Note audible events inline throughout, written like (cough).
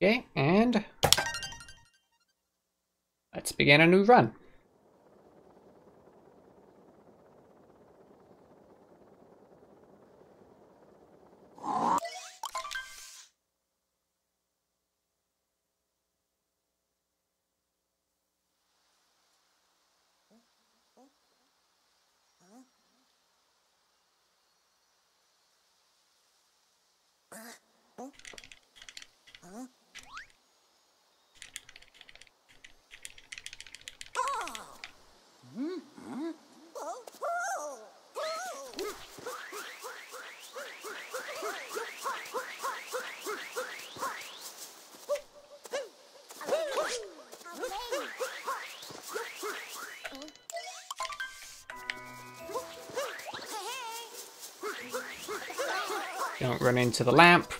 Okay, and let's begin a new run. Don't into the lamp.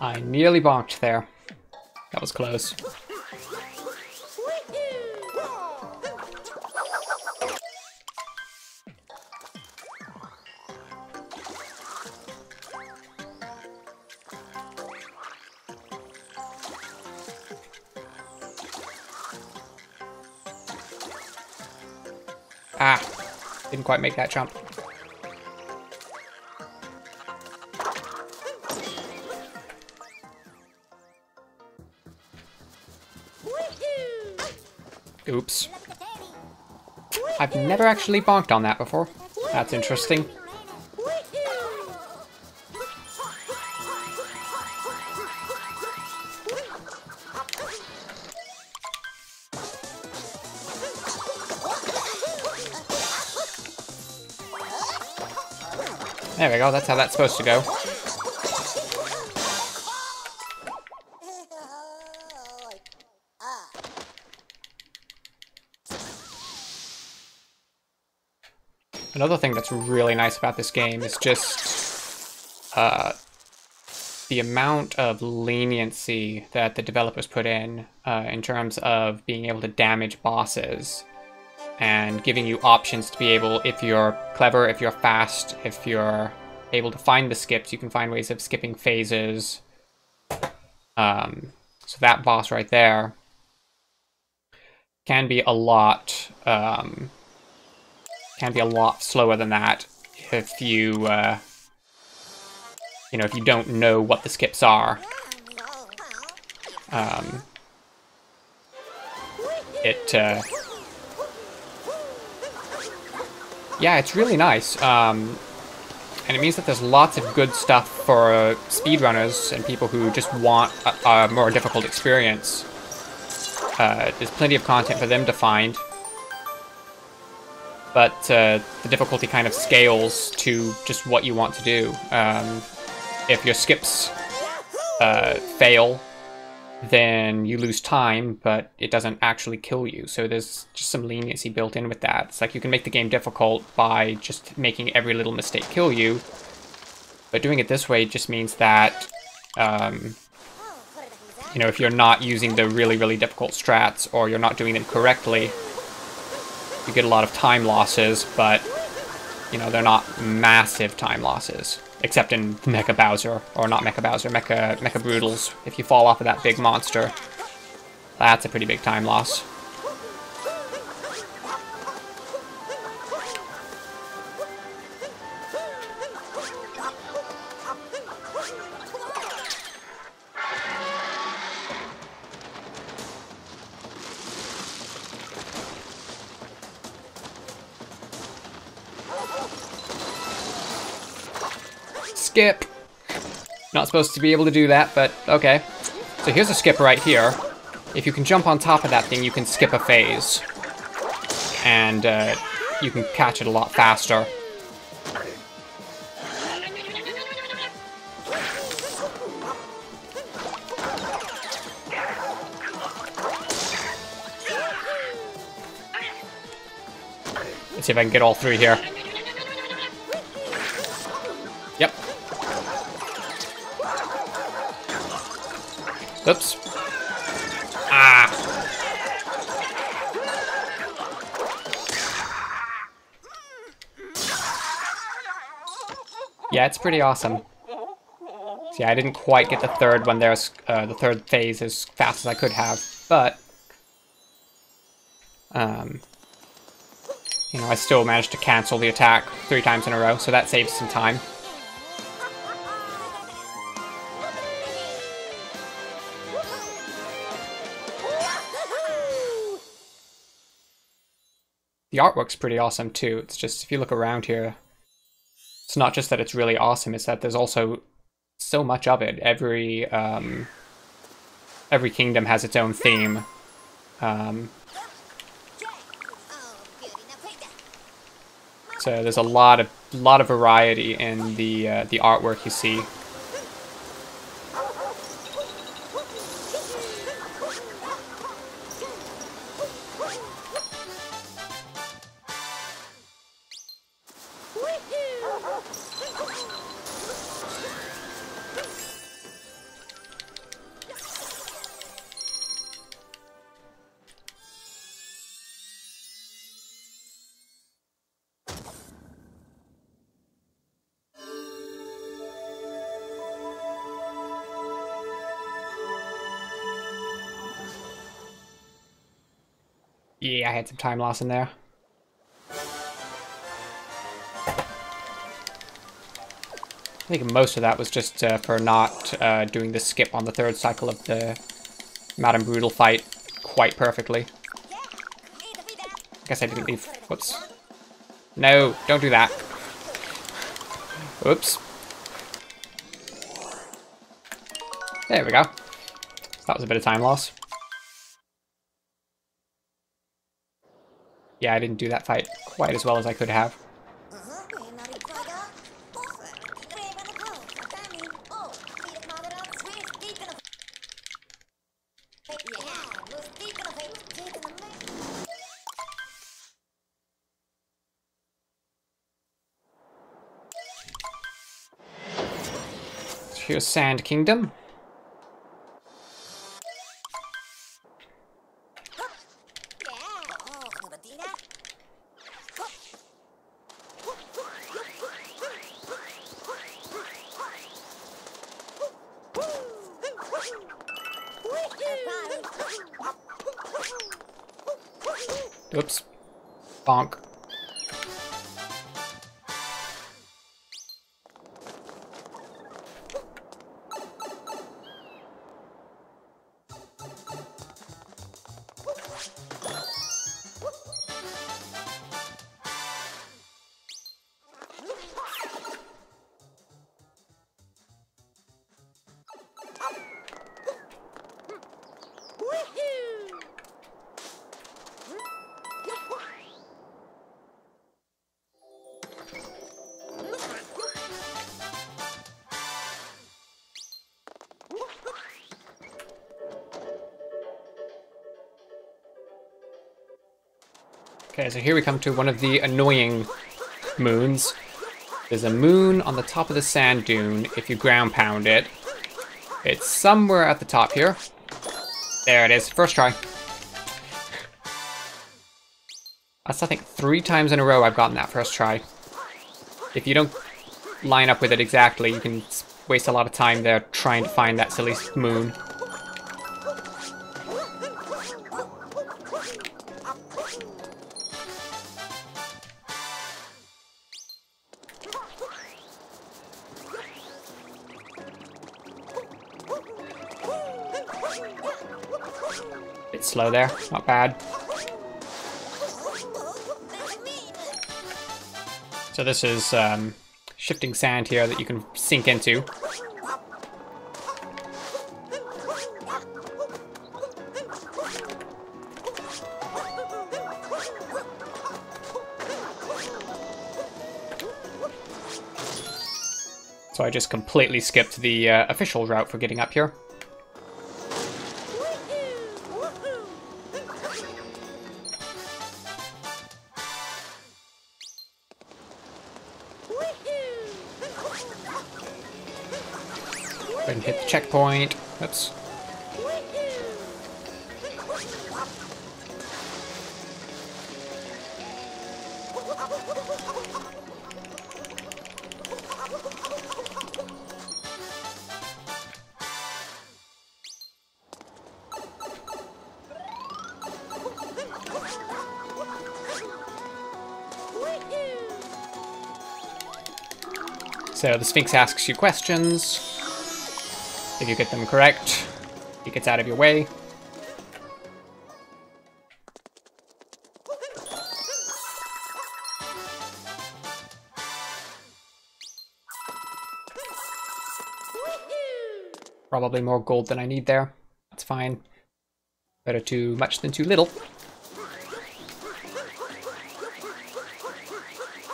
I nearly bonked there. That was close. Didn't quite make that jump. Oops. I've never actually bonked on that before. That's interesting. There we go, that's how that's supposed to go. Another thing that's really nice about this game is just uh, the amount of leniency that the developers put in uh, in terms of being able to damage bosses and giving you options to be able, if you're clever, if you're fast, if you're able to find the skips, you can find ways of skipping phases. Um, so that boss right there can be a lot um, can be a lot slower than that if you uh, you know if you don't know what the skips are. Um, it uh, yeah, it's really nice. Um, and it means that there's lots of good stuff for uh, speedrunners and people who just want a, a more difficult experience. Uh, there's plenty of content for them to find. But uh, the difficulty kind of scales to just what you want to do. Um, if your skips uh, fail, then you lose time, but it doesn't actually kill you. So there's just some leniency built in with that. It's like you can make the game difficult by just making every little mistake kill you. But doing it this way just means that, um, you know, if you're not using the really, really difficult strats or you're not doing them correctly, you get a lot of time losses, but, you know, they're not massive time losses. Except in Mecha Bowser, or not Mecha Bowser, Mecha, Mecha Broodals. If you fall off of that big monster, that's a pretty big time loss. Skip! Not supposed to be able to do that, but okay. So here's a skip right here. If you can jump on top of that thing, you can skip a phase. And uh, you can catch it a lot faster. Let's see if I can get all three here. Oops. Ah! Yeah, it's pretty awesome. So yeah, I didn't quite get the third one there, uh, the third phase as fast as I could have, but... Um, you know, I still managed to cancel the attack three times in a row, so that saves some time. The artwork's pretty awesome too. It's just, if you look around here, it's not just that it's really awesome, it's that there's also so much of it. Every, um, every kingdom has its own theme. Um, So there's a lot of lot of variety in the uh, the artwork you see. Some time loss in there. I think most of that was just uh, for not uh, doing the skip on the third cycle of the Madame Broode fight quite perfectly. I guess I didn't leave. Whoops. No, don't do that. Oops. There we go. That was a bit of time loss. Yeah, I didn't do that fight quite as well as I could have. Here's Sand Kingdom. Oops. Bonk. So here we come to one of the annoying moons. There's a moon on the top of the sand dune if you ground pound it. It's somewhere at the top here. There it is, first try. That's, I think, three times in a row I've gotten that first try. If you don't line up with it exactly, you can waste a lot of time there trying to find that silly moon. Slow there, not bad. So this is um, shifting sand here that you can sink into. So I just completely skipped the uh, official route for getting up here. Checkpoint. Oops. So the Sphynx asks you questions. If you get them correct, he gets out of your way. Probably more gold than I need there. That's fine. Better too much than too little.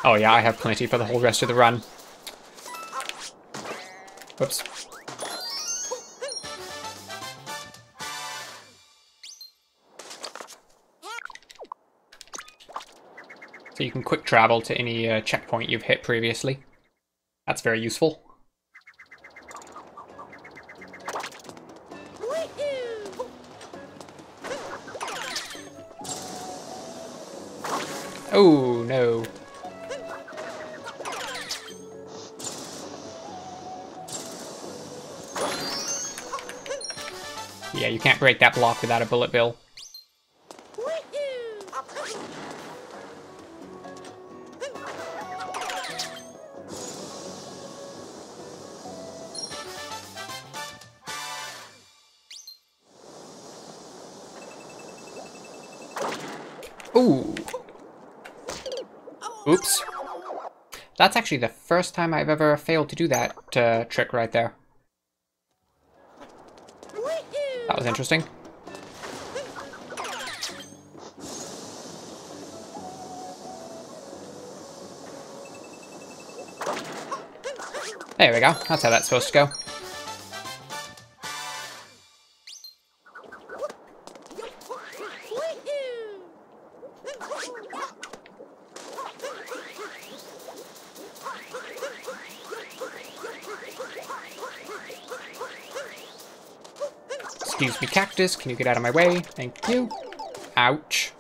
Oh yeah, I have plenty for the whole rest of the run. Whoops. So you can quick travel to any uh, checkpoint you've hit previously. That's very useful. Oh, no. Yeah, you can't break that block without a bullet bill. Actually the first time I've ever failed to do that uh, trick right there. That was interesting. There we go. That's how that's supposed to go. Me, cactus. Can you get out of my way? Thank you. Ouch.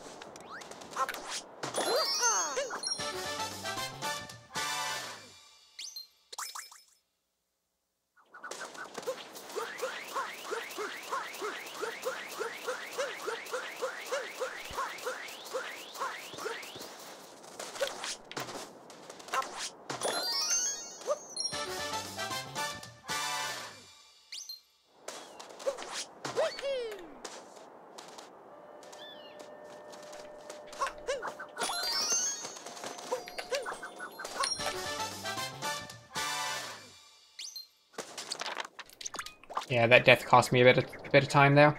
Yeah, that death cost me a bit of, a bit of time there.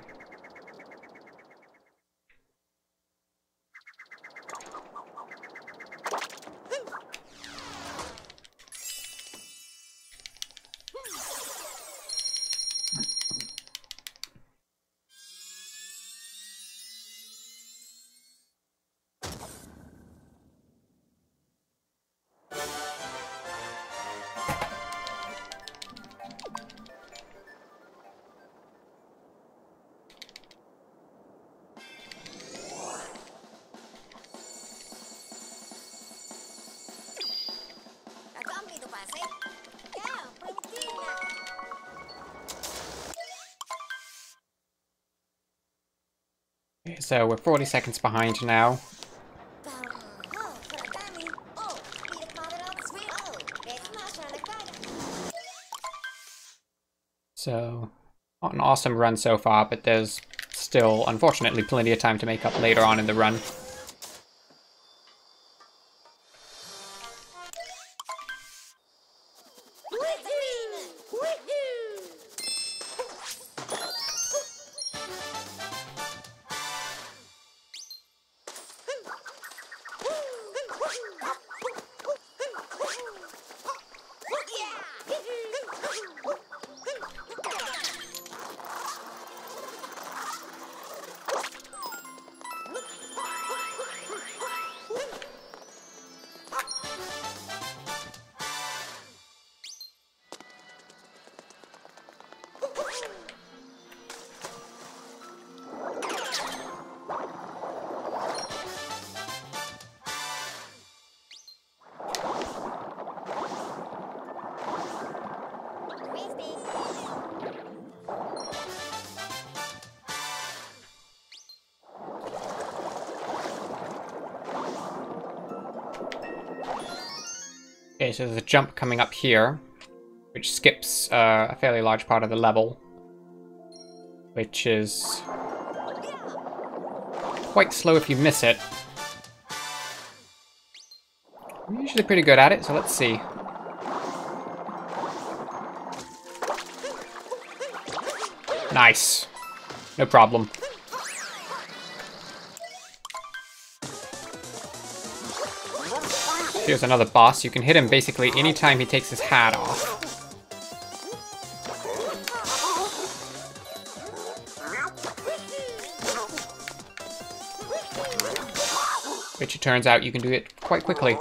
So we're 40 seconds behind now. So, an awesome run so far, but there's still, unfortunately, plenty of time to make up later on in the run. So there's a jump coming up here, which skips uh, a fairly large part of the level, which is quite slow if you miss it. I'm usually pretty good at it, so let's see. Nice. No problem. Here's another boss. You can hit him basically anytime he takes his hat off. Which it turns out you can do it quite quickly.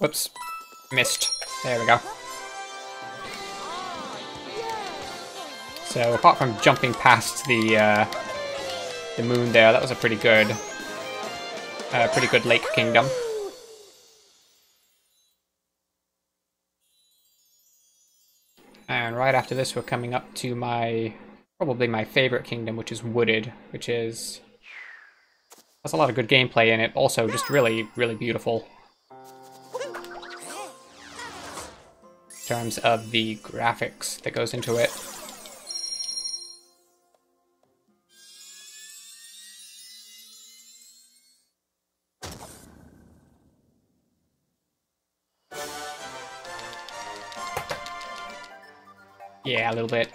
Whoops. Missed. There we go. So apart from jumping past the uh, the moon there, that was a pretty good, uh, pretty good Lake Kingdom. And right after this, we're coming up to my probably my favorite kingdom, which is Wooded, which is has a lot of good gameplay in it. Also, just really, really beautiful. In terms of the graphics that goes into it. Yeah, a little bit.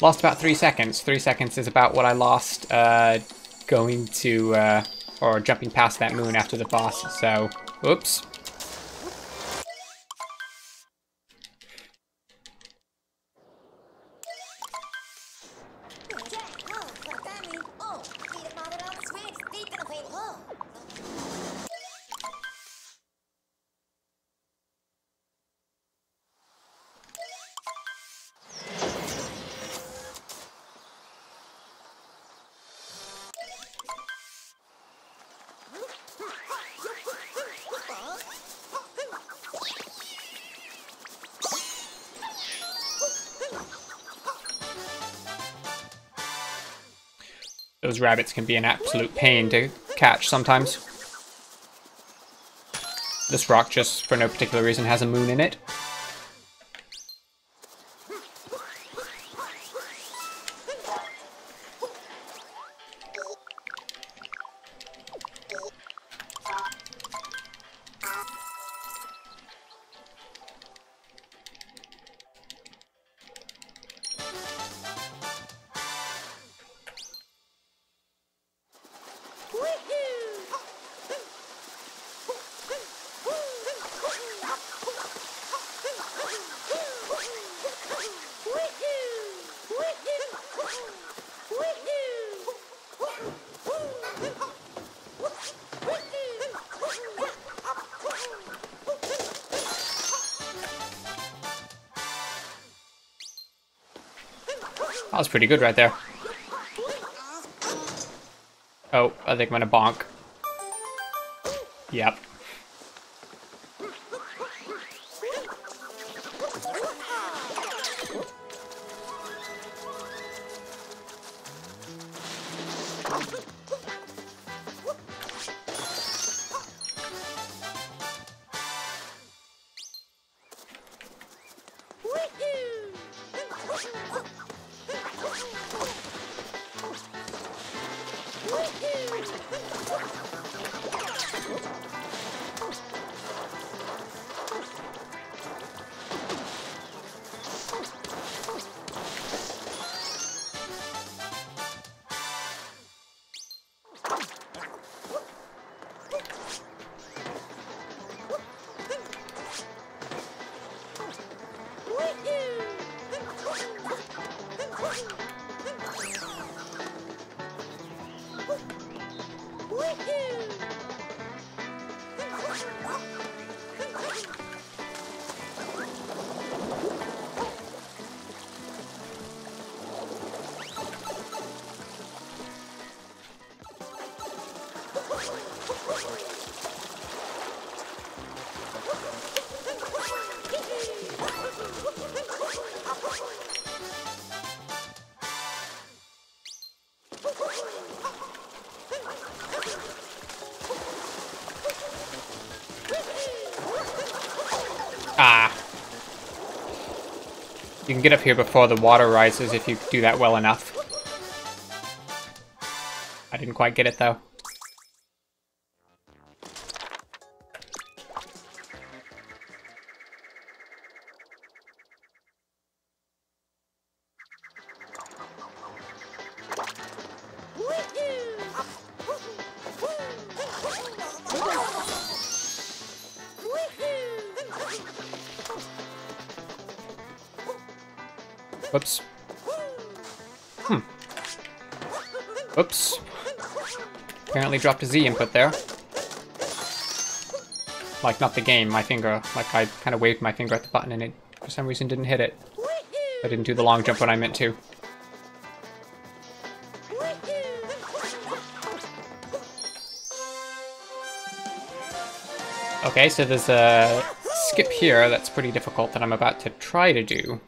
Lost about three seconds. Three seconds is about what I lost uh, going to, uh, or jumping past that moon after the boss, so, oops. Rabbits can be an absolute pain to catch sometimes. This rock, just for no particular reason, has a moon in it. That was pretty good right there. Oh, I think I'm gonna bonk. Yep. Can get up here before the water rises if you do that well enough. I didn't quite get it though. Whoops. Hmm. Whoops. Apparently dropped a Z input there. Like, not the game, my finger. Like, I kind of waved my finger at the button and it, for some reason, didn't hit it. I didn't do the long jump when I meant to. Okay, so there's a skip here that's pretty difficult that I'm about to try to do.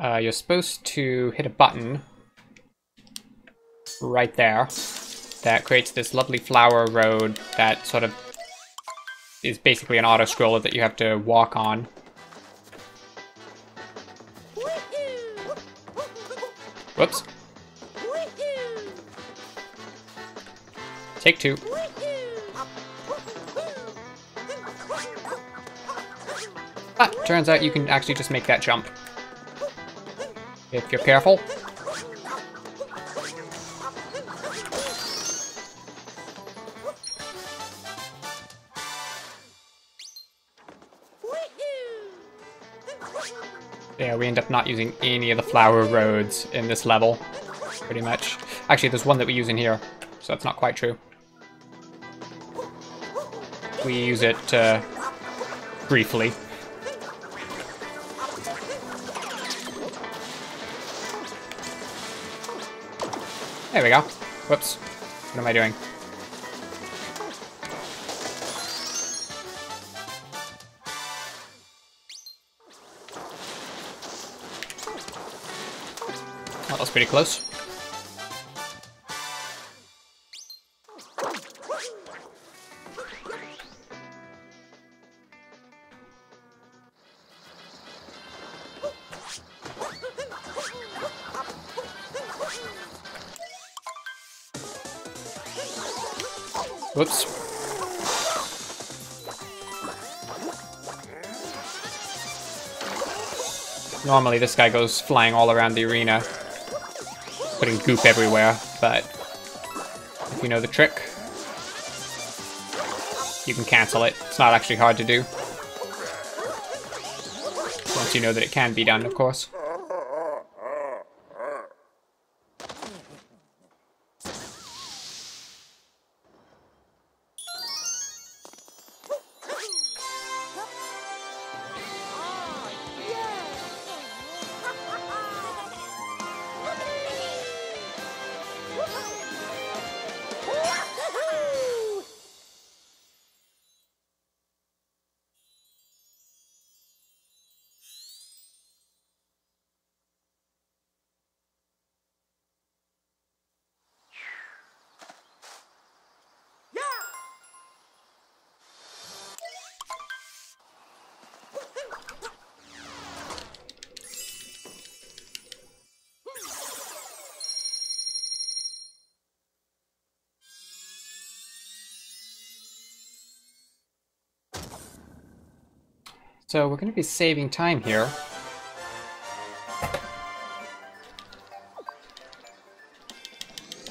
Uh, you're supposed to hit a button right there that creates this lovely flower road that sort of is basically an auto-scroller that you have to walk on. Whoops. Take two. Ah, turns out you can actually just make that jump. If you're careful. Yeah, we end up not using any of the flower roads in this level, pretty much. Actually, there's one that we use in here, so that's not quite true. We use it uh, briefly. There we go. Whoops. What am I doing? That was pretty close. Whoops. Normally this guy goes flying all around the arena, putting goop everywhere, but if you know the trick, you can cancel it. It's not actually hard to do. Once you know that it can be done, of course. So we're going to be saving time here.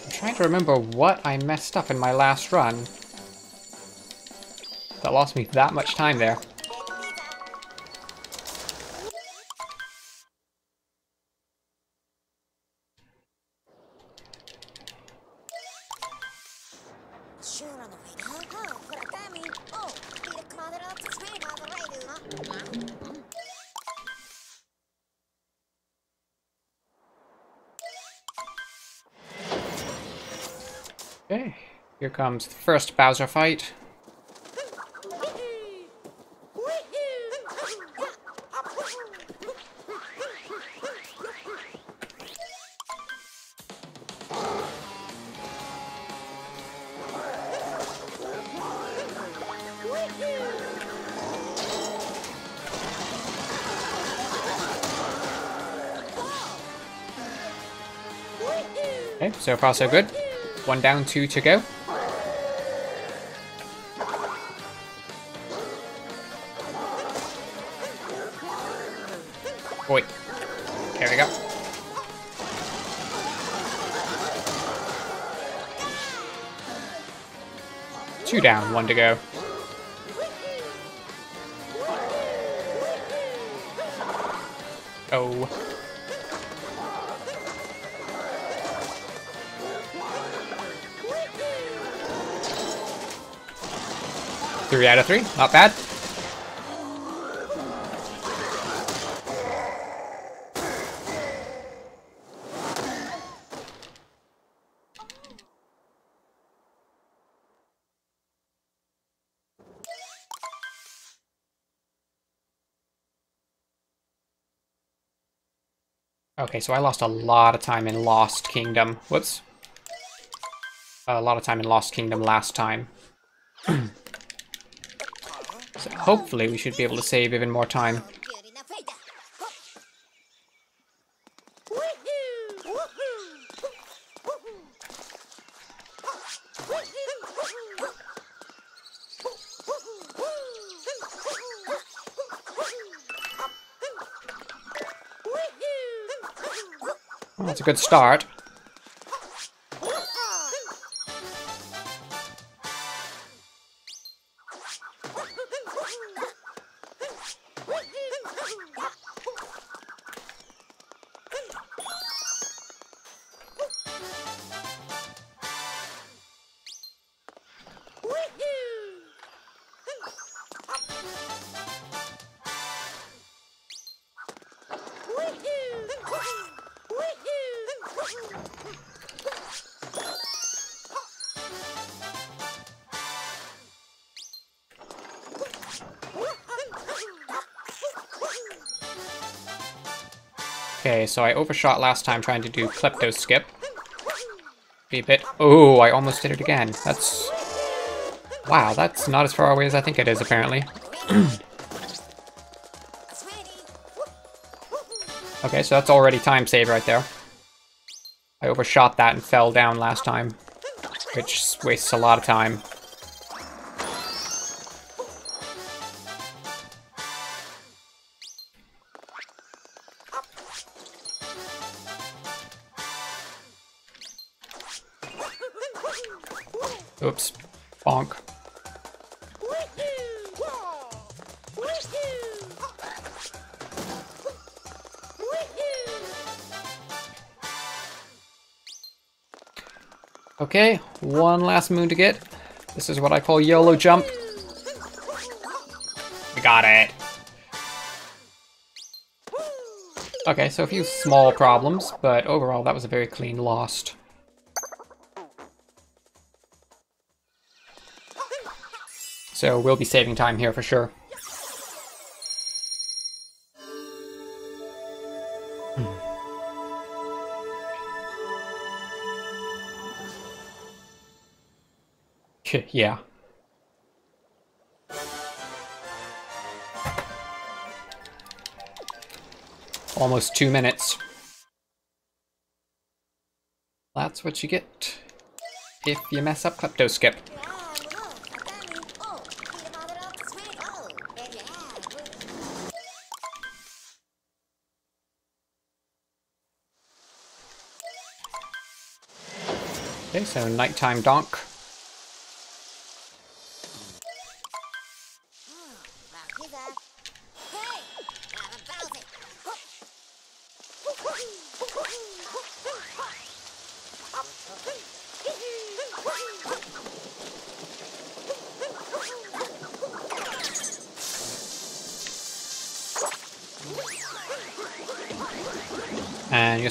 I'm trying to remember what I messed up in my last run. That lost me that much time there. comes the first Bowser fight. Okay, so far so good. One down, two to go. Wait. There we go. Two down, one to go. Oh. Three out of three, not bad. Okay, so I lost a lot of time in Lost Kingdom. Whoops. A lot of time in Lost Kingdom last time. (clears throat) so hopefully we should be able to save even more time. Well, that's a good start. So I overshot last time trying to do Klepto Skip. Be a bit... Oh, I almost did it again. That's... Wow, that's not as far away as I think it is, apparently. (clears throat) okay, so that's already time save right there. I overshot that and fell down last time, which wastes a lot of time. Okay, one last moon to get. This is what I call YOLO jump. We got it. Okay, so a few small problems, but overall that was a very clean lost. So we'll be saving time here for sure. Hmm. Yeah. Almost two minutes. That's what you get if you mess up Klepto Skip. Okay, so nighttime donk.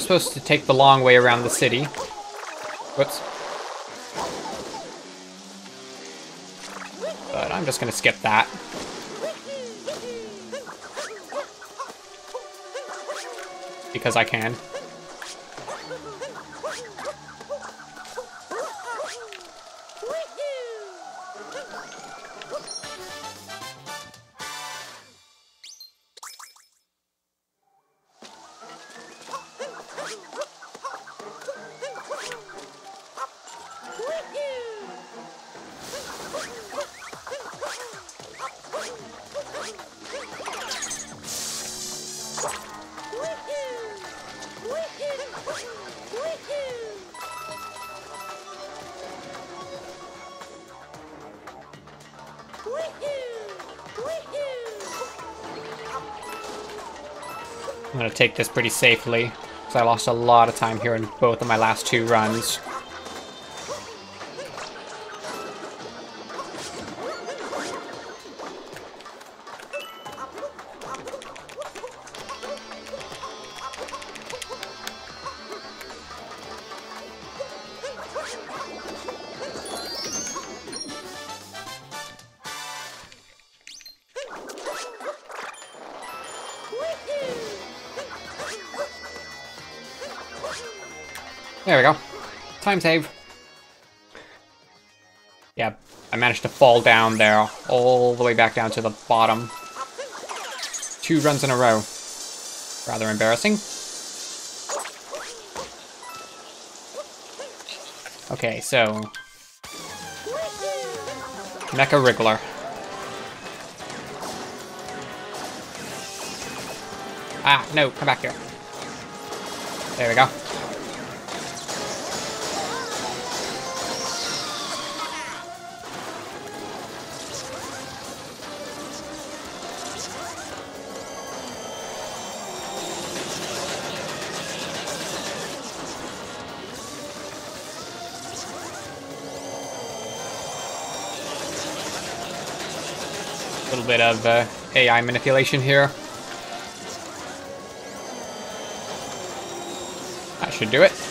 Supposed to take the long way around the city. Whoops. But I'm just gonna skip that. Because I can. Take this pretty safely, because I lost a lot of time here in both of my last two runs. Time save. Yeah, I managed to fall down there, all the way back down to the bottom. Two runs in a row. Rather embarrassing. Okay, so... Mecha Wriggler. Ah, no, come back here. There we go. Bit of uh, AI manipulation here. That should do it.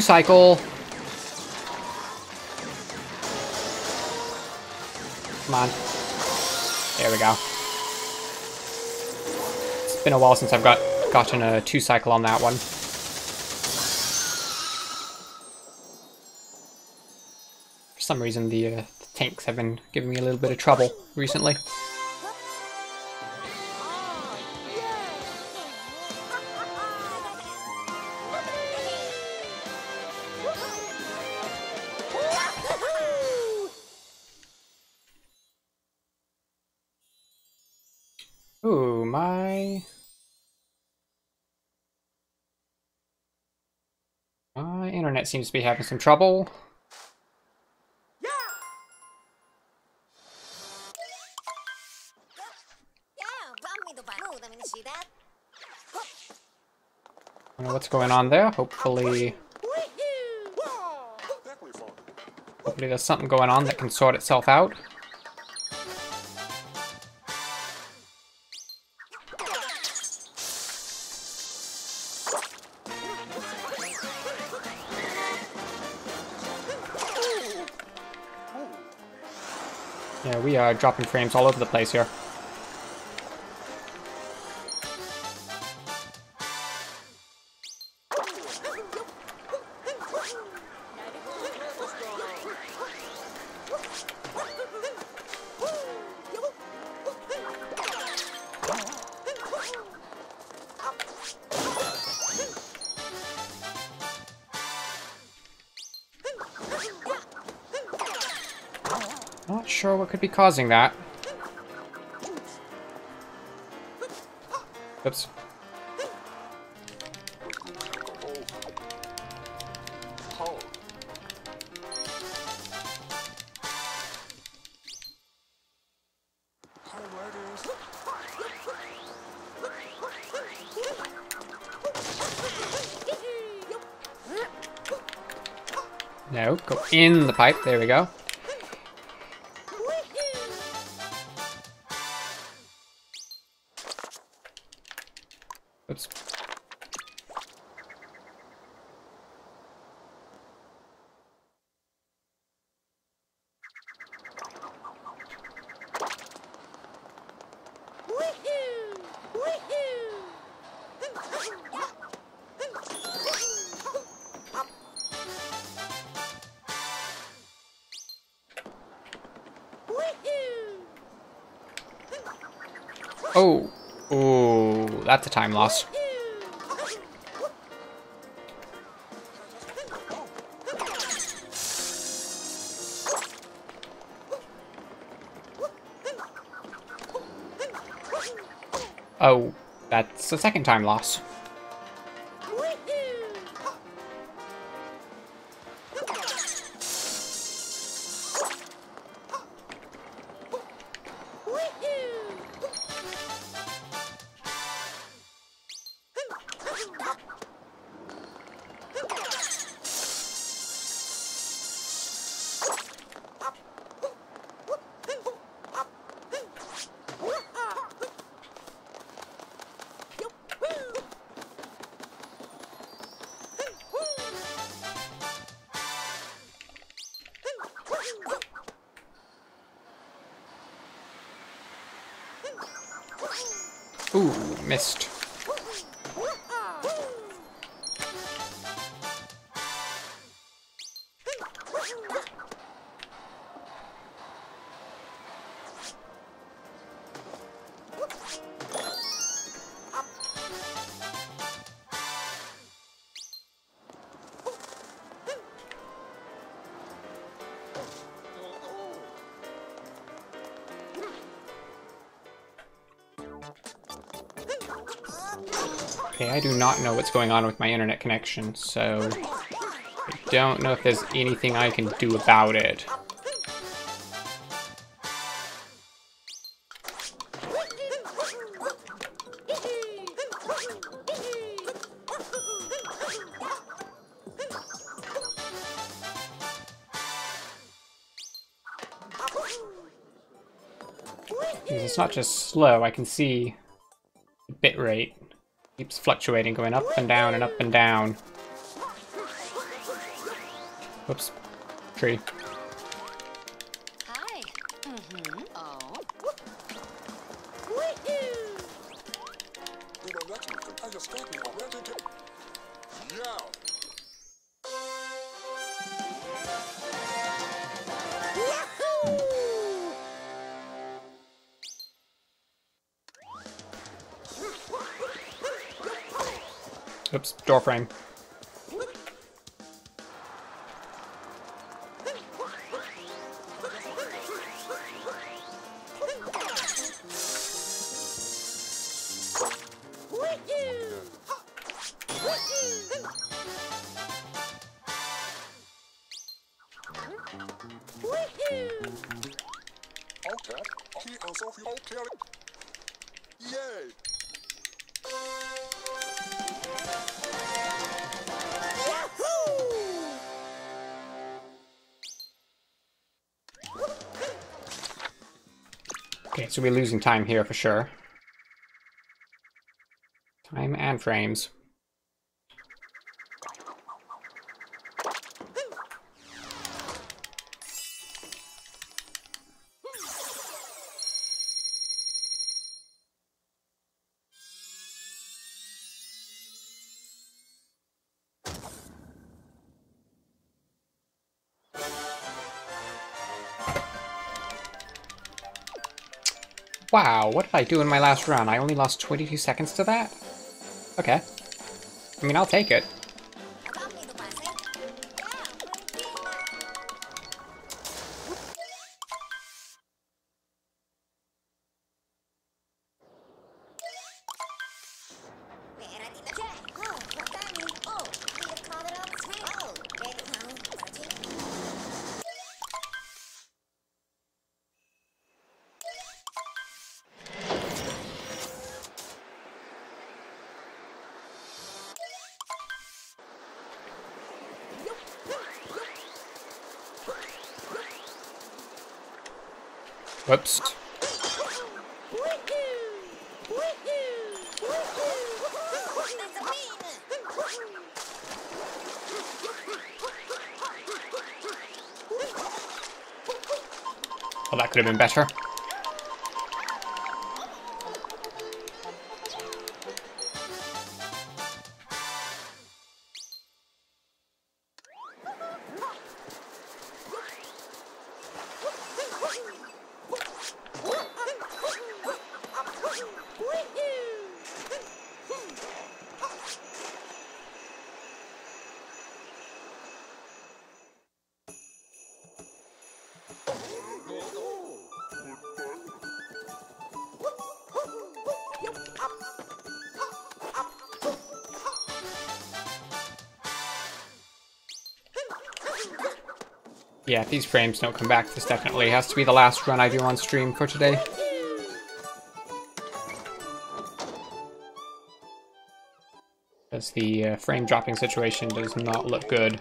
Two cycle. Come on. There we go. It's been a while since I've got gotten a two cycle on that one. For some reason, the, uh, the tanks have been giving me a little bit of trouble recently. Seems to be having some trouble. What's going on there. Hopefully... Hopefully there's something going on that can sort itself out. Dropping frames all over the place here. Sure what could be causing that. Oops. No, go in the pipe. There we go. the time loss. Oh, that's the second time loss. Okay, I do not know what's going on with my internet connection, so I don't know if there's anything I can do about it. It's not just slow, I can see bitrate keeps fluctuating, going up and down and up and down. Whoops. Tree. Door frame. So we're losing time here for sure. Time and frames. What did I do in my last run? I only lost 22 seconds to that? Okay. I mean, I'll take it. Whoops. Well, that could have been better. Yeah, if these frames don't come back, this definitely has to be the last run I do on stream for today. As the uh, frame dropping situation does not look good.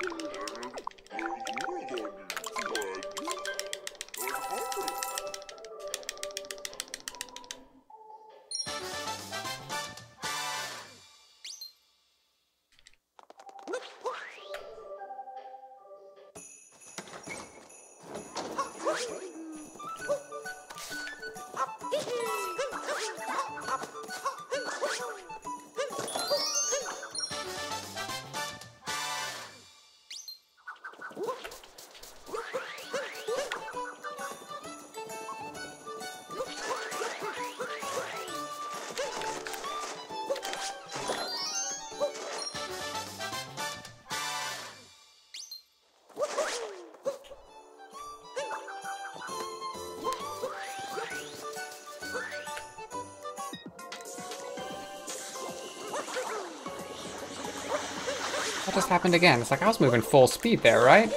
What just happened again? It's like I was moving full speed there, right?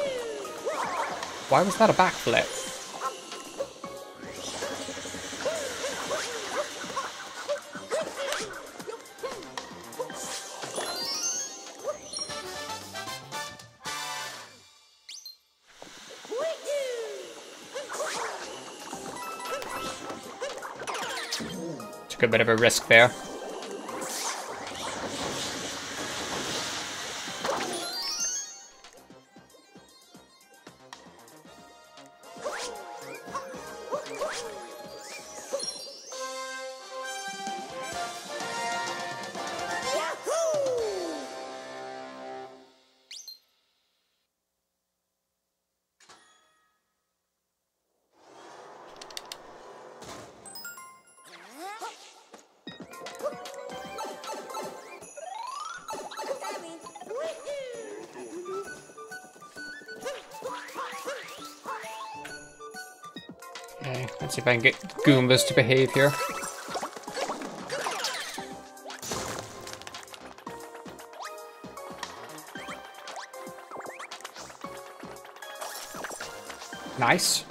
Why was that a backflip? Took a bit of a risk there. Let's see if I can get Goombas to behave here. Nice.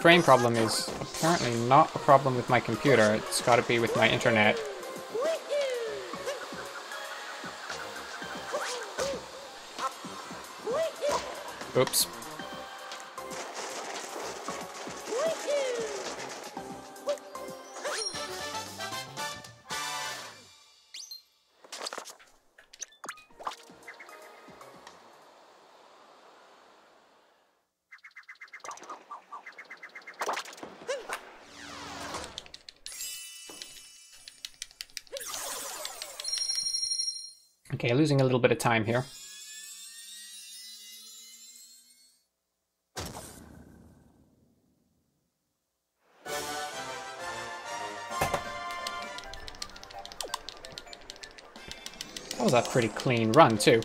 Frame problem is apparently not a problem with my computer. It's gotta be with my internet. Oops. Okay, losing a little bit of time here. That was a pretty clean run, too.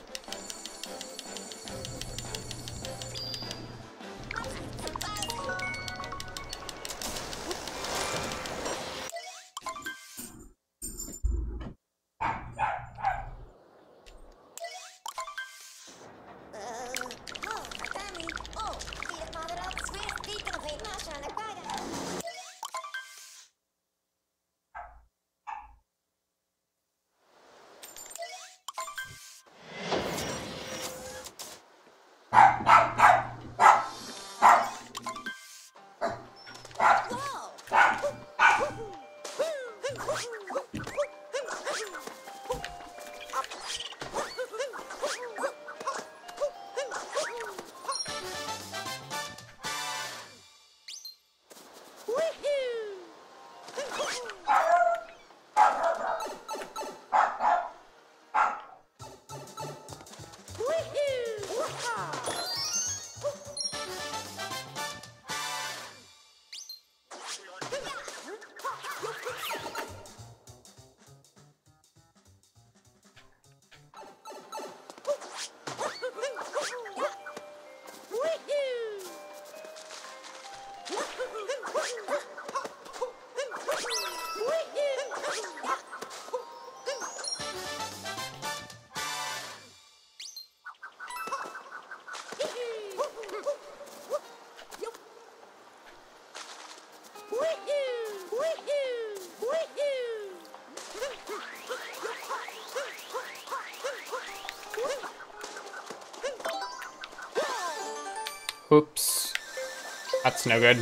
No good.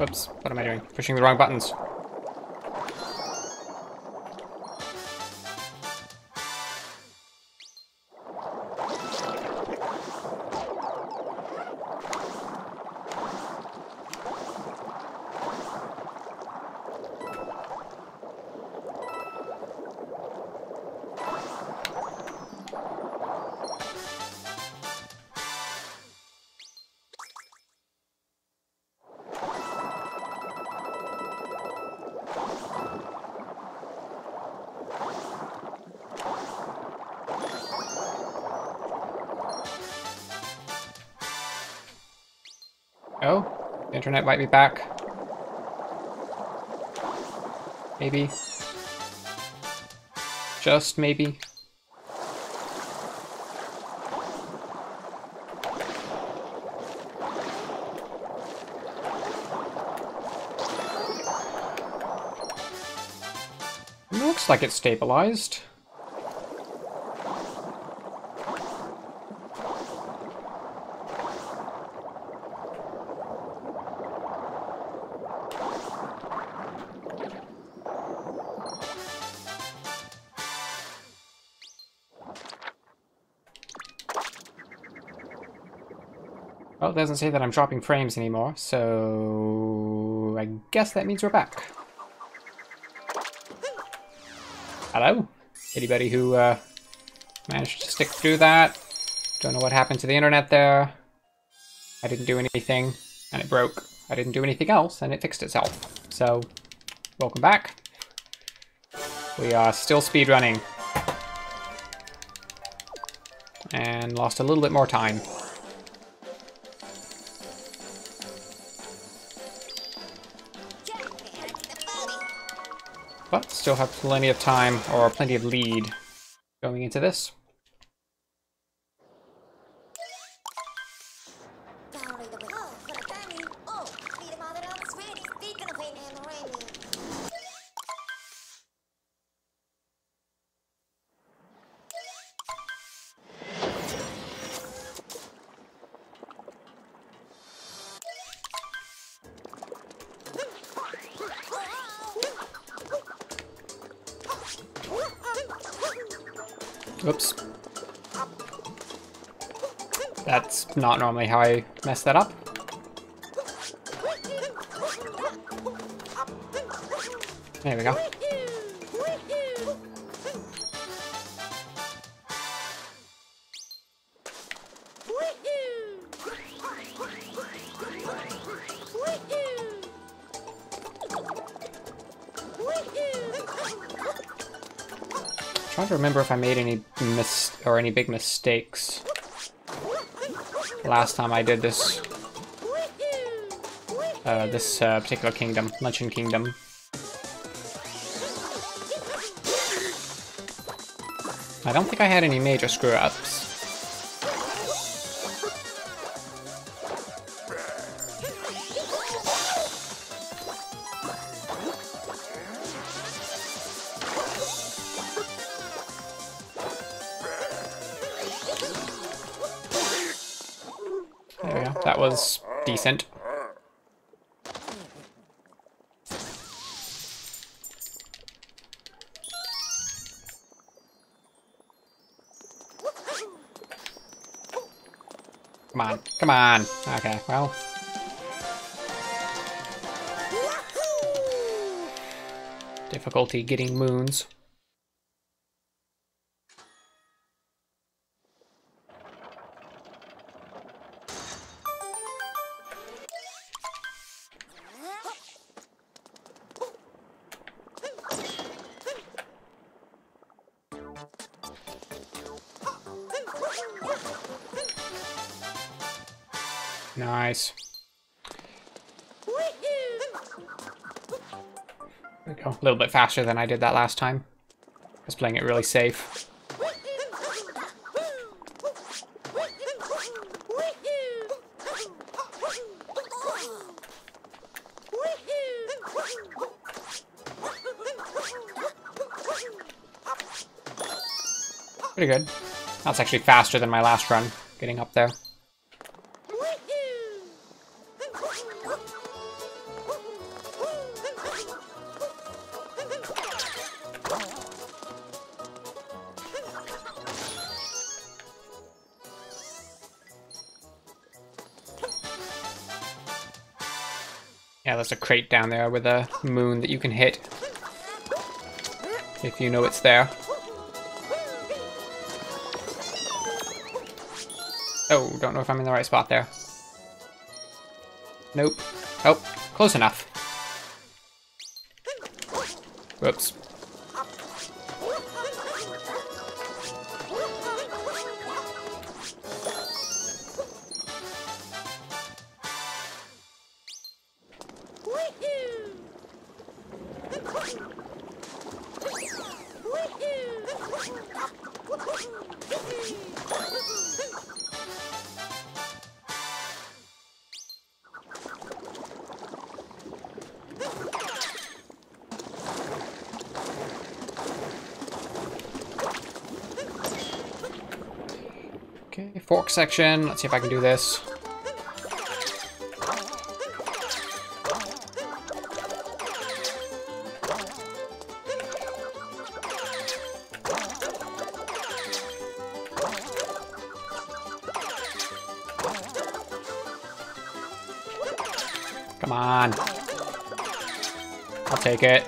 Oops, what am I doing? Pushing the wrong buttons. Internet might be back. Maybe. Just maybe. Looks like it's stabilized. Doesn't say that I'm dropping frames anymore, so I guess that means we're back. Hello? Anybody who uh, managed to stick through that? Don't know what happened to the internet there. I didn't do anything, and it broke. I didn't do anything else, and it fixed itself. So, welcome back. We are still speedrunning. And lost a little bit more time. Still have plenty of time, or plenty of lead, going into this. Not normally how I mess that up. There we go. trying to remember if I made any mis or any big mistakes last time I did this uh, this uh, particular kingdom, Luncheon Kingdom. I don't think I had any major screw-ups. Come on. Okay, well. Difficulty getting moons. Bit faster than I did that last time. I was playing it really safe. Pretty good. That's actually faster than my last run, getting up there. There's a crate down there with a moon that you can hit. If you know it's there. Oh, don't know if I'm in the right spot there. Nope. Oh, close enough. Whoops. Section. Let's see if I can do this. Come on. I'll take it.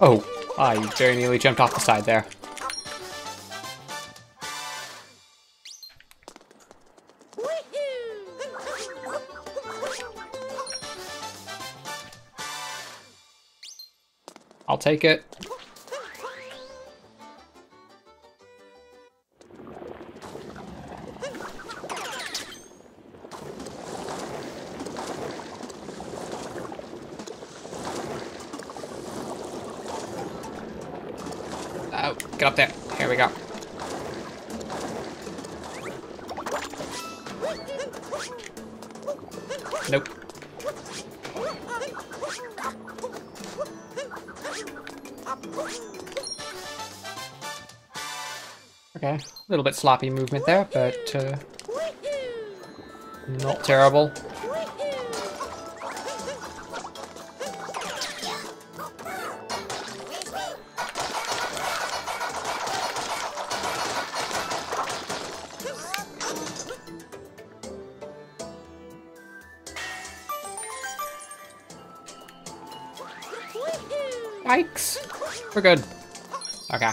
Oh, I very nearly jumped off the side there. Take it. Sloppy movement there, but uh, not terrible. Yikes. We're good. Okay.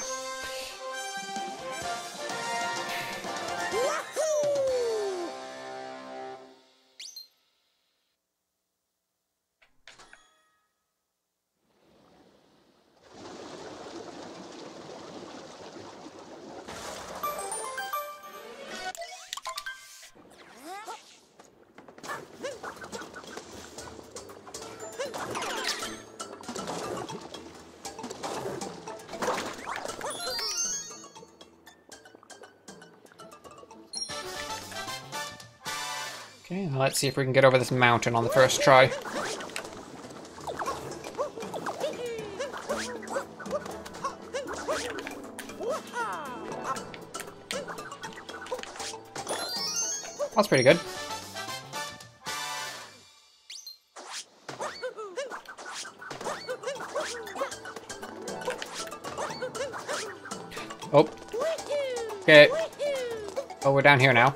Let's see if we can get over this mountain on the first try. That's pretty good. Oh. Okay. Oh, we're down here now.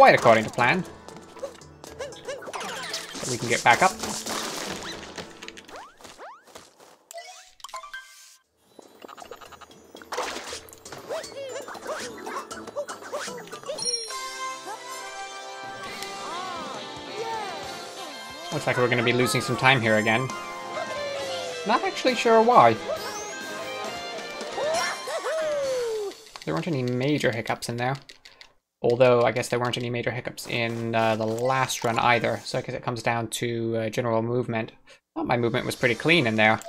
Quite according to plan. But we can get back up. Looks like we're going to be losing some time here again. Not actually sure why. there weren't any major hiccups in there. Although, I guess there weren't any major hiccups in uh, the last run either. So I guess it comes down to uh, general movement. My movement was pretty clean in there.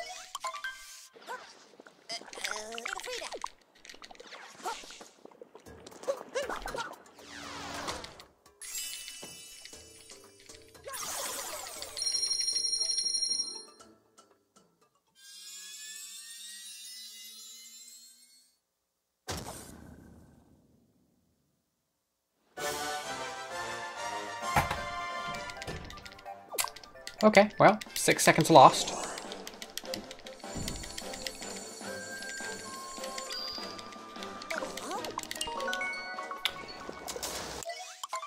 Okay, well, six seconds lost.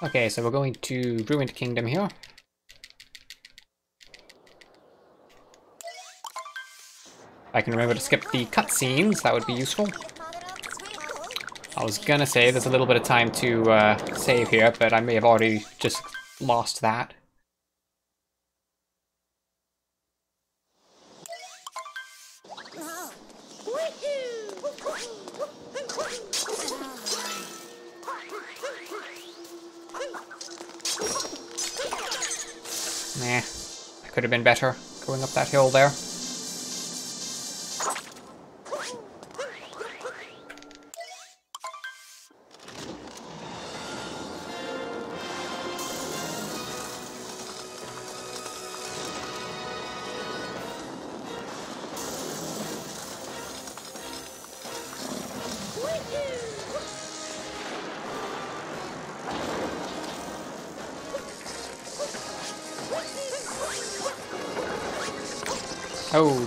Okay, so we're going to Ruined Kingdom here. I can remember to skip the cutscenes, that would be useful. I was gonna say there's a little bit of time to uh, save here, but I may have already just lost that. Could have been better going up that hill there.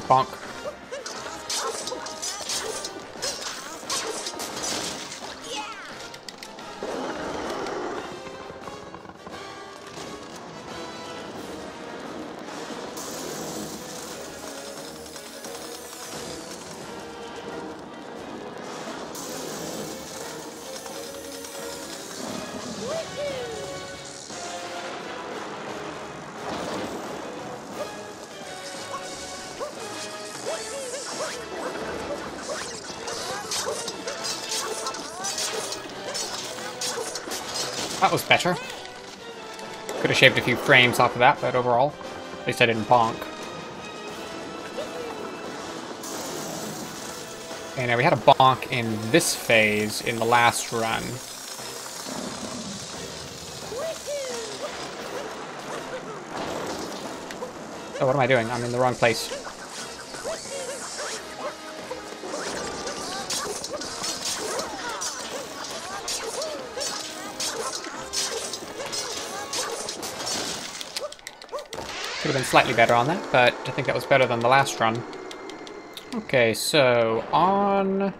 Bonk. Have shaved a few frames off of that, but overall, at least I didn't bonk. And we had a bonk in this phase in the last run. Oh, what am I doing? I'm in the wrong place. Been slightly better on that, but I think that was better than the last run. Okay, so on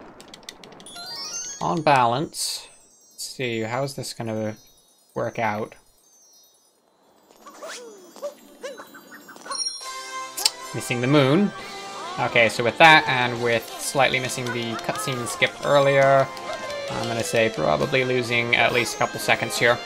on balance, let's see, how is this going to work out? Missing the moon. Okay, so with that, and with slightly missing the cutscene skip earlier, I'm going to say probably losing at least a couple seconds here.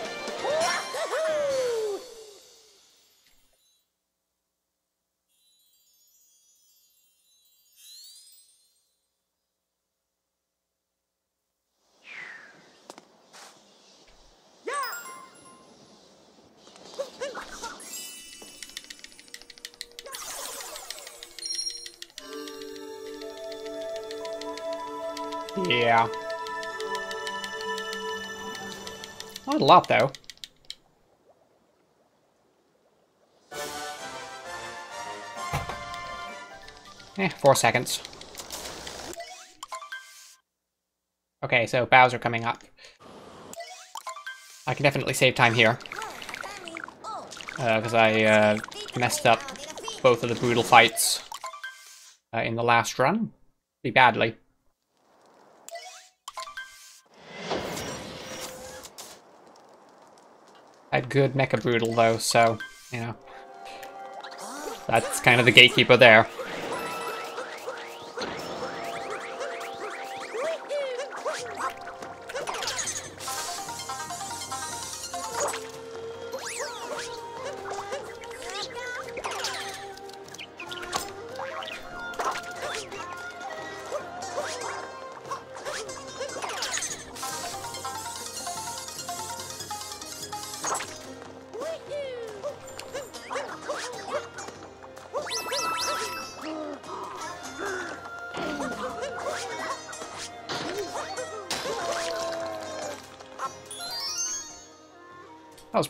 Lot, though. Eh, four seconds. Okay, so Bowser coming up. I can definitely save time here. Because I uh, messed up both of the Broodal fights uh, in the last run. Pretty badly. Had good Mecha Broodal though, so, you know. That's kind of the gatekeeper there.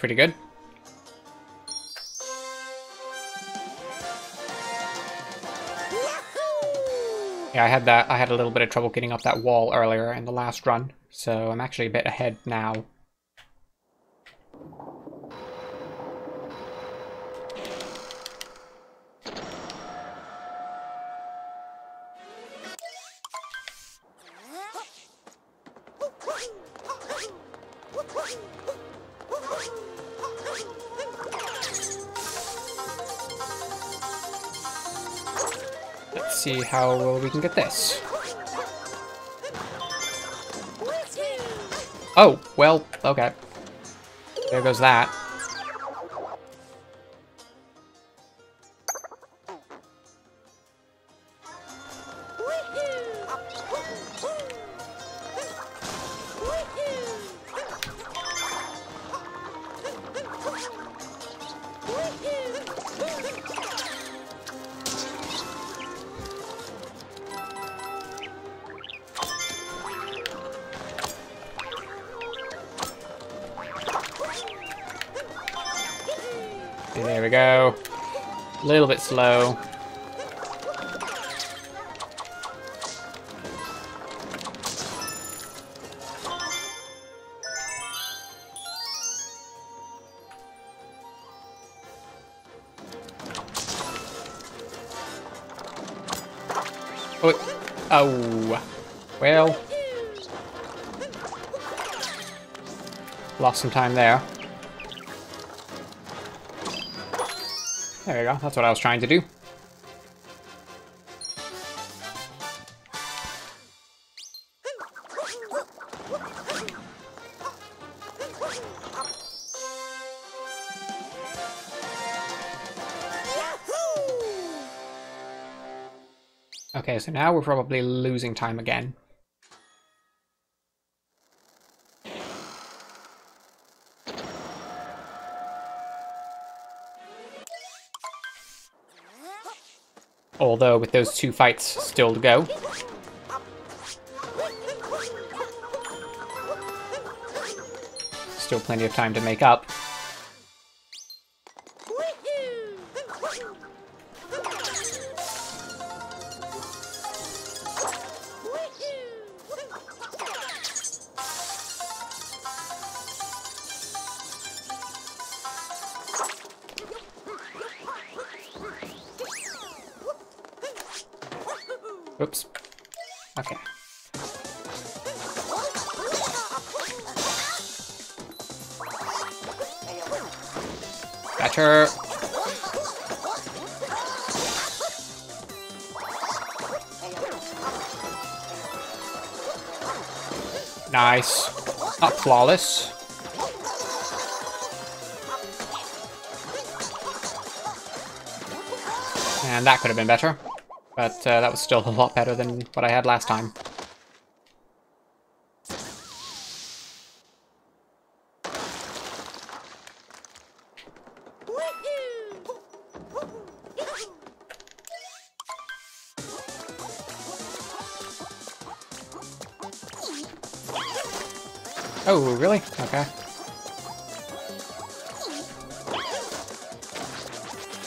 Pretty good. Yeah, I had that. I had a little bit of trouble getting up that wall earlier in the last run, so I'm actually a bit ahead now. Oh, well, okay. There goes that. Little bit slow. Oh, oh, well, lost some time there. There we go, that's what I was trying to do. Okay, so now we're probably losing time again. Although with those two fights still to go. Still plenty of time to make up. Still a lot better than what I had last time. Oh, really? Okay.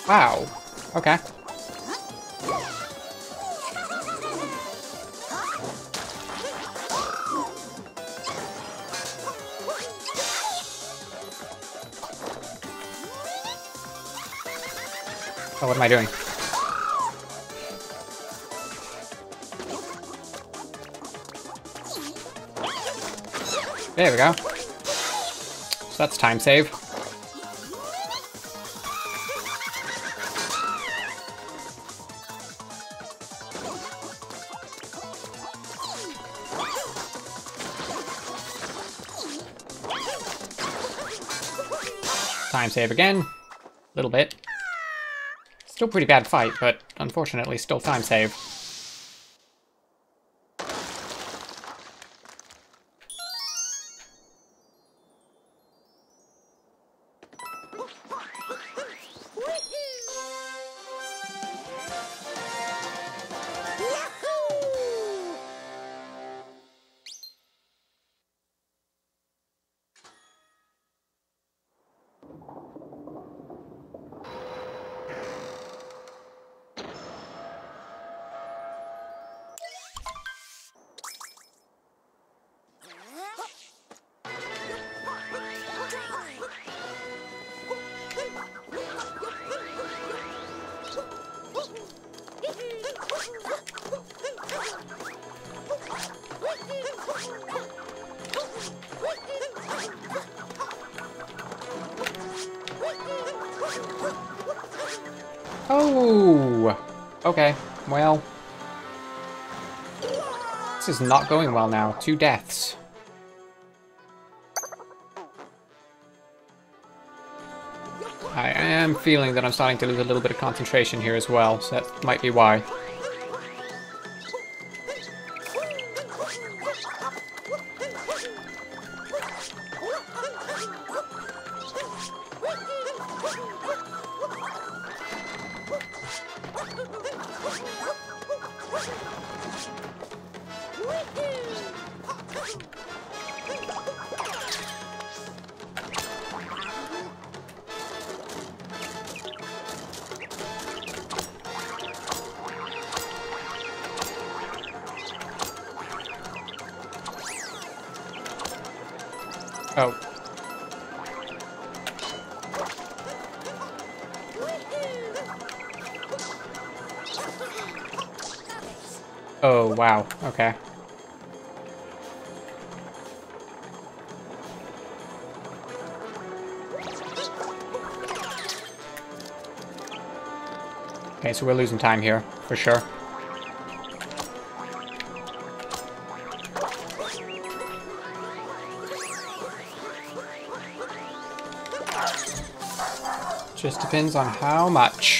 Wow. Okay. Oh, what am I doing? There we go. So that's time save. Time save again. A little bit. Still pretty bad fight, but unfortunately still time save. Not going well now. Two deaths. I am feeling that I'm starting to lose a little bit of concentration here as well, so that might be why. (laughs) Oh. Oh, wow. Okay. Okay, so we're losing time here, for sure. Just depends on how much.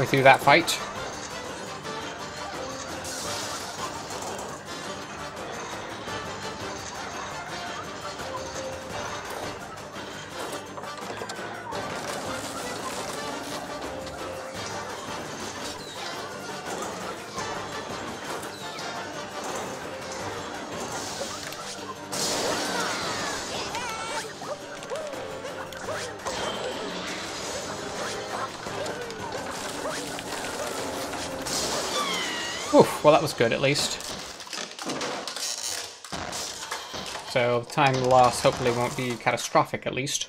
Halfway through that fight. Well that was good at least. So time loss hopefully won't be catastrophic at least.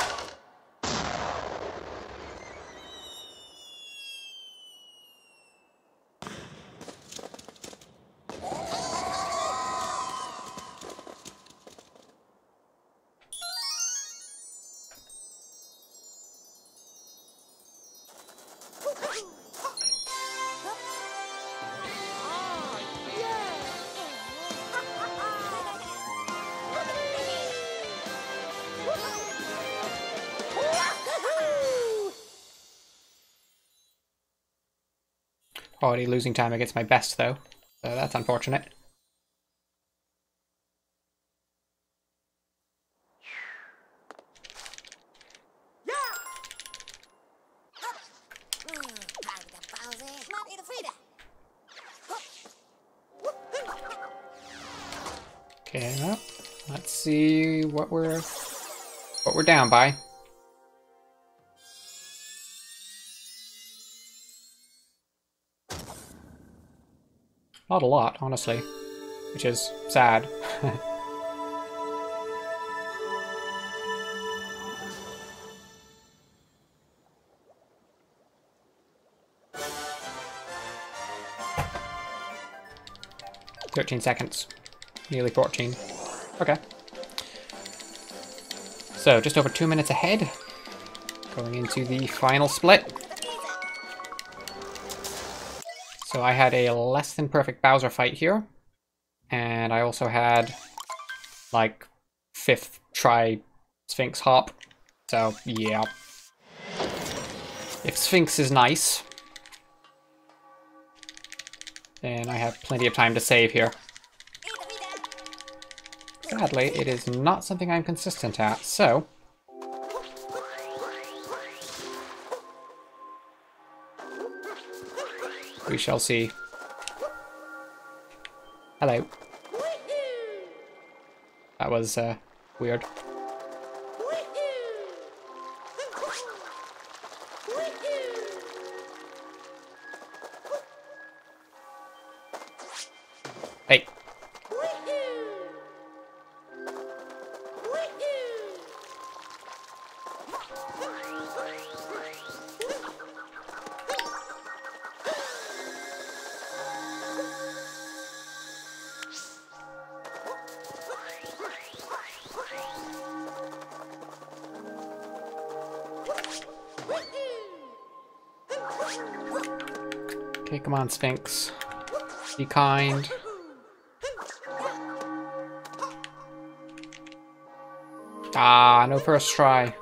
Already losing time against my best though, so that's unfortunate. Okay, well, let's see what we're what we're down by. Not a lot, honestly, which is sad. (laughs) Thirteen seconds, nearly fourteen. Okay. So, just over two minutes ahead. Going into the final split. So I had a less than perfect Bowser fight here. And I also had, like, fifth try Sphynx hop. So, yeah. If Sphynx is nice, then I have plenty of time to save here. Sadly, it is not something I'm consistent at, so We shall see. Hello. That was uh, weird. On, Sphynx. Be kind. Ah, no first try.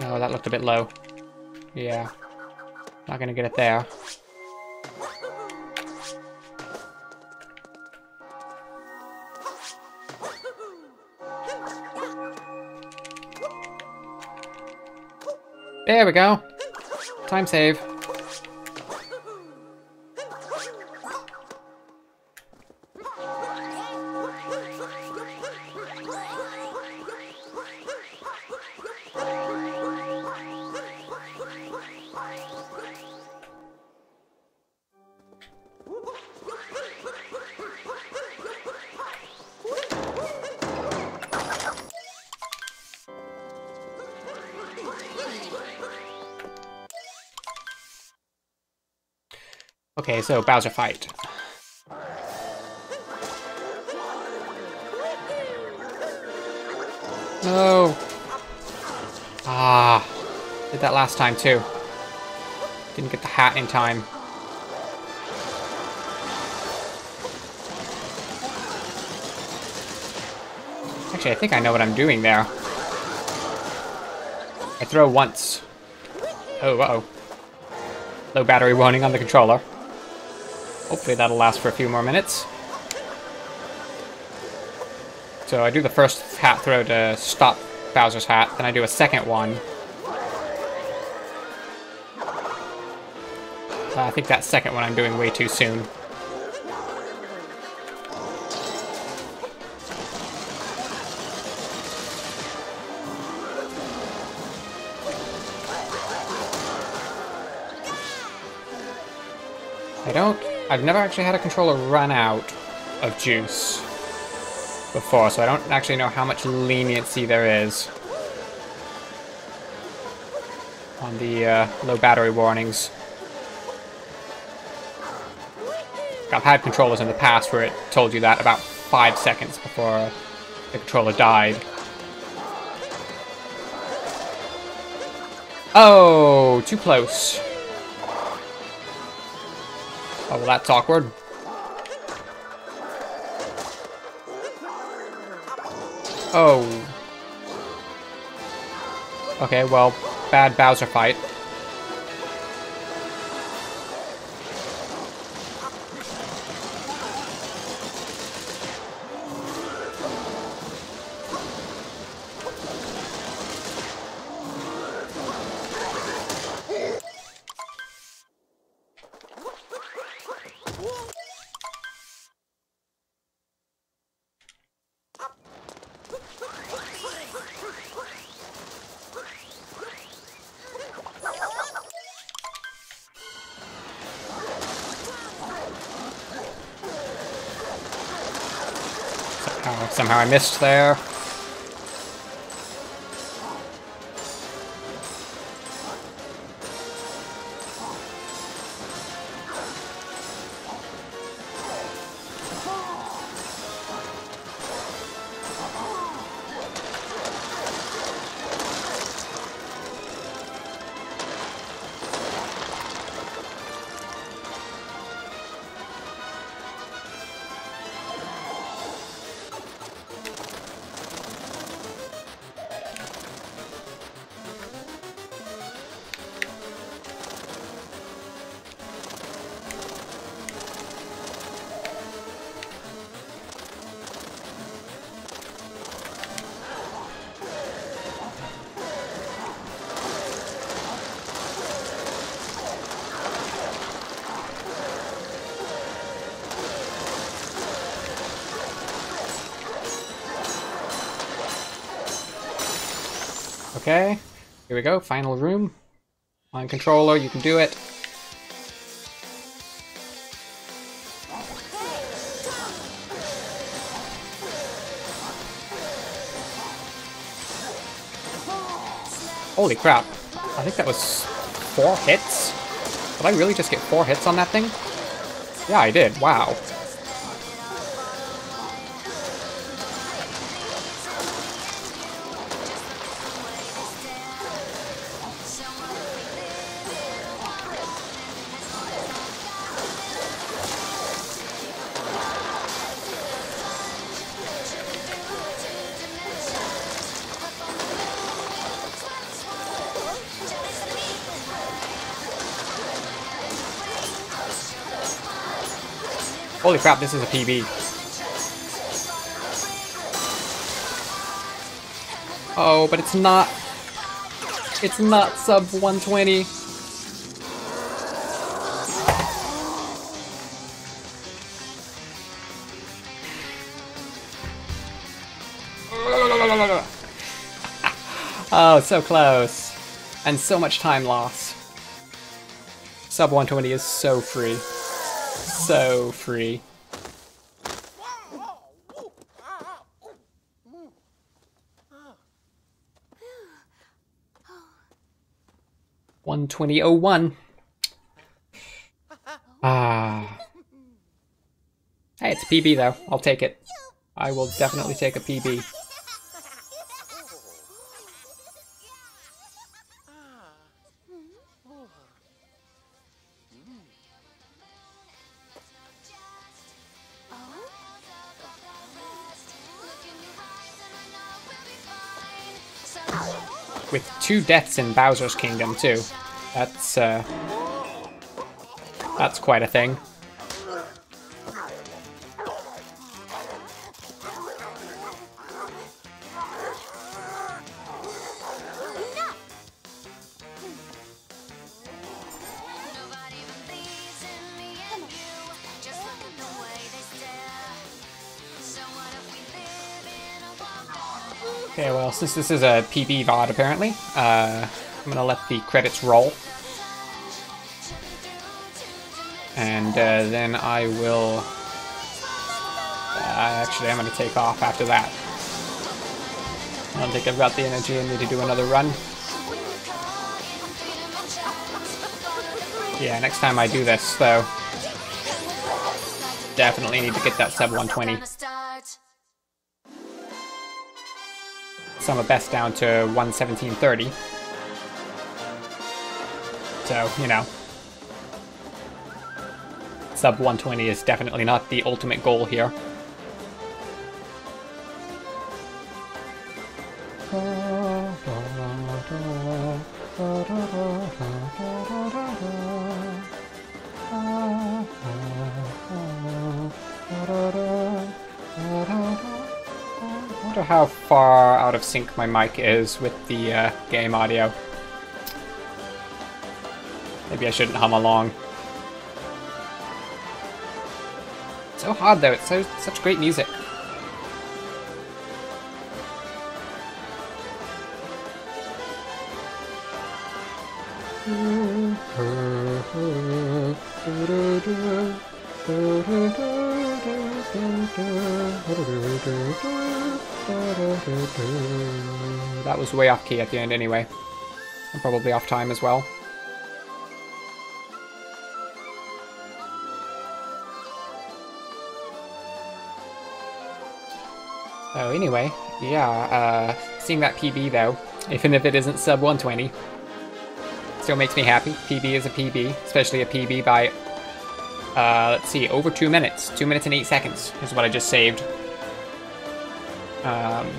No, that looked a bit low. Yeah. Not gonna get it there. There we go. Time save. So Bowser fight. No. Ah, did that last time too. Didn't get the hat in time. Actually, I think I know what I'm doing there. I throw once. Oh, uh-oh. Low battery warning on the controller. Hopefully that'll last for a few more minutes. So I do the first hat throw to stop Bowser's hat, then I do a second one. Uh, I think that second one I'm doing way too soon. I've never actually had a controller run out of juice before, so I don't actually know how much leniency there is on the uh, low battery warnings. I've had controllers in the past where it told you that about five seconds before the controller died. Oh, too close. Oh, well, that's awkward. Oh. Okay, well, bad Bowser fight. Somehow, I missed there. We go, final room. On controller, you can do it. Holy crap. I think that was four hits? Did I really just get four hits on that thing? Yeah, I did. Wow. Holy crap, this is a PB. Oh, but it's not. It's not sub 120. Oh, so close. And so much time lost. Sub 120 is so free. So free. One twenty oh one. Ah. Hey, it's PB though. I'll take it. I will definitely take a PB. Two deaths in Bowser's Kingdom too. That's uh That's quite a thing. Since this is a PB VOD apparently, uh, I'm gonna let the credits roll. And uh, then I will... Uh, actually, I'm gonna take off after that. I don't think I've got the energy in me to do another run. Yeah, next time I do this, though, definitely need to get that sub 120. At best down to 117.30. So, you know. Sub 120 is definitely not the ultimate goal here. Of sync my mic is with the uh, game audio. Maybe I shouldn't hum along. So hard though, it's so such great music. (laughs) That was way off key at the end anyway. And probably off time as well. Oh, anyway, yeah, uh, seeing that PB though, even if it isn't sub 120, still makes me happy. PB is a PB, especially a PB by, uh, let's see, over two minutes. Two minutes and eight seconds is what I just saved. Um,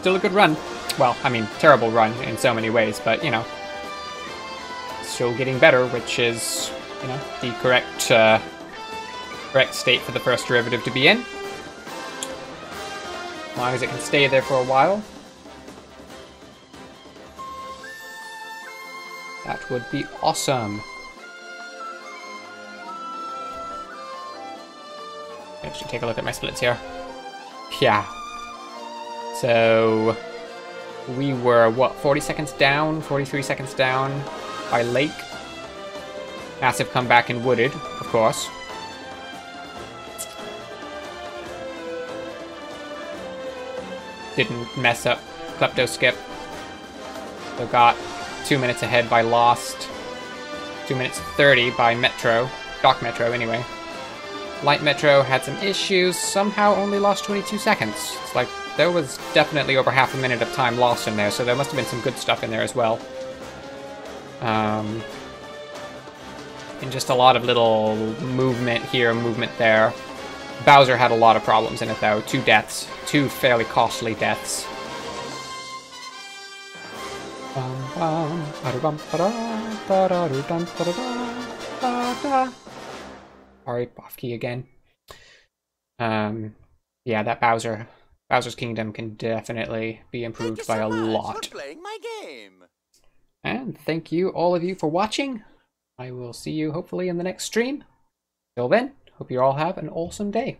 still a good run. Well, I mean, terrible run in so many ways, but, you know, still getting better, which is, you know, the correct, uh, correct state for the first derivative to be in. As long as it can stay there for a while. That would be awesome. Actually, take a look at my splits here. Yeah. So we were what 40 seconds down, 43 seconds down by Lake. Massive comeback in Wooded, of course. Didn't mess up Klepto Skip. So got two minutes ahead by Lost. Two minutes 30 by Metro. Dark Metro, anyway. Light Metro had some issues, somehow only lost 22 seconds. It's like, there was definitely over half a minute of time lost in there, so there must have been some good stuff in there as well. Um, and just a lot of little movement here, movement there. Bowser had a lot of problems in it though. Two deaths. Two fairly costly deaths. Bum, bum, Sorry, off key again. Um, yeah, that Bowser, Bowser's Kingdom can definitely be improved by a lot. playing my game. And thank you, all of you, for watching. I will see you hopefully in the next stream. Till then, hope you all have an awesome day.